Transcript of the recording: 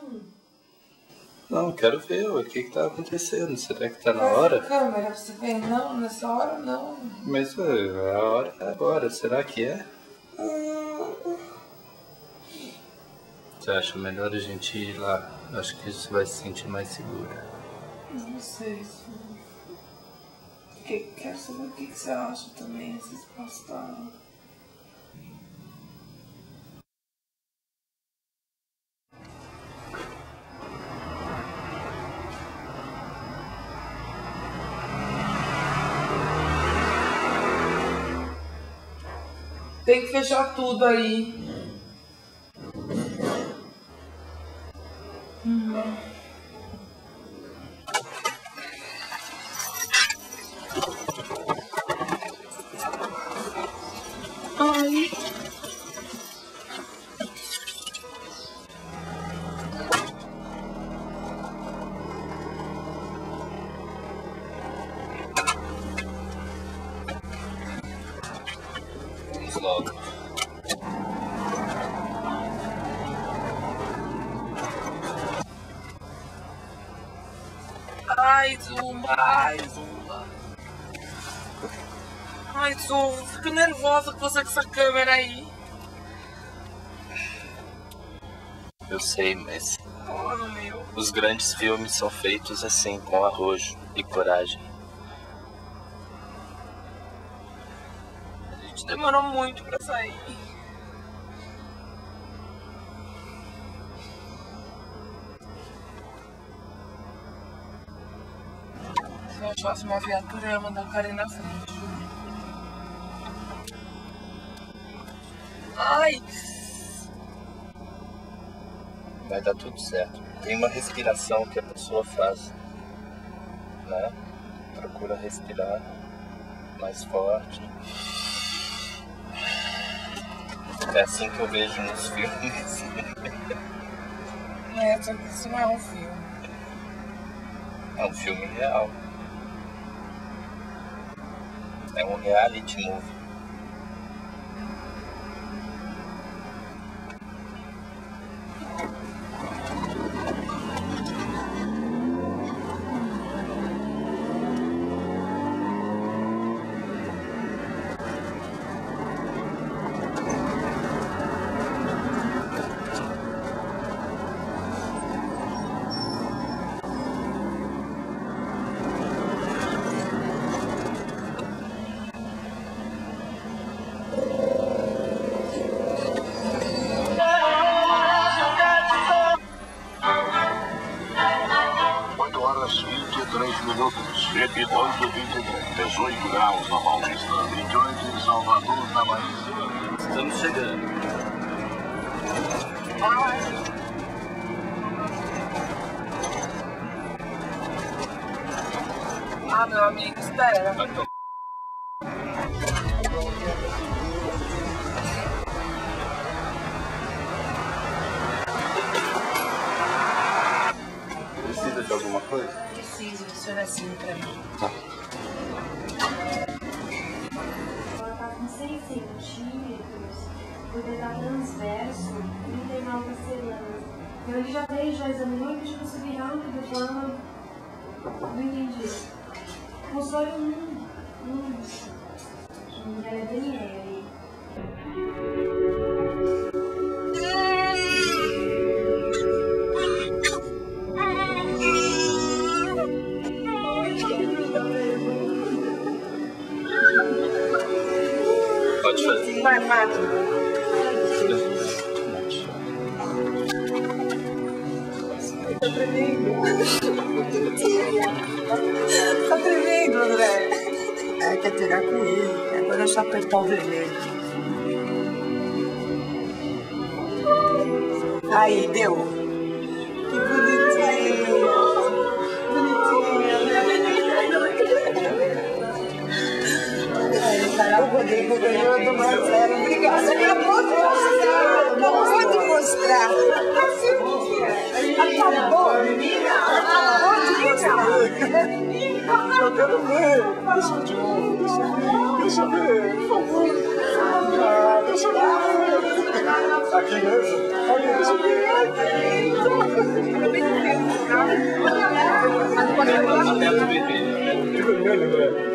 não. Não, quero ver o que que tá acontecendo. Será que tá na hora? Câmera, você vem? Não, nessa hora não. Mas a hora é agora. Será que é? Você acha melhor a gente ir lá? Acho que você vai se sentir mais segura. Não sei se. Que, quero saber o que, que você acha também, esses postaram. Tem que fechar tudo aí. Vamos logo. Ai, Zuma, ai, Zuma. Ai, Zuma, fico nervosa com você com essa câmera aí. Eu sei, mas os grandes filmes são feitos assim, com arrojo e coragem. Gente demorou muito pra sair. Se eu achasse uma viatura, eu ia mandar o cara ir na frente. Ai! Vai dar tudo certo. Tem uma respiração que a pessoa faz. Né? Procura respirar mais forte. É assim que eu vejo nos filmes. É, só que isso não é um filme. É um filme real. É um reality movie. Minutos. Repitando 23. 18 graus na Paulista. 28 em Salvador, na Bahia. Estamos chegando. Ah, meu amigo, espera. Precisa de alguma coisa? Preciso do senhor assim pra mim. Ela está com 6 centímetros, o dedal transverso, 39 parcelanas. Então ele já veio, já examinou e pediu para subir rápido, falando. Não entendi. Console um. Um. Um é Daniele. Pode fazer. Vai, Fátima. Tá tremendo. Tá tremendo, André. É, quer tirar com ele. Agora é só apertar o vermelho. Aí, deu. amigo ganhando uma zero. Obrigada. Eu vou mostrar, eu vou te mostrar. Acabou. Acabou de mostrar. Eu quero ver. Deixa eu de novo. Deixa eu ver, por favor. Ah, deixa eu ver. Aqui mesmo? Olha, deixa eu ver. Até o bebê. Que vermelho, velho.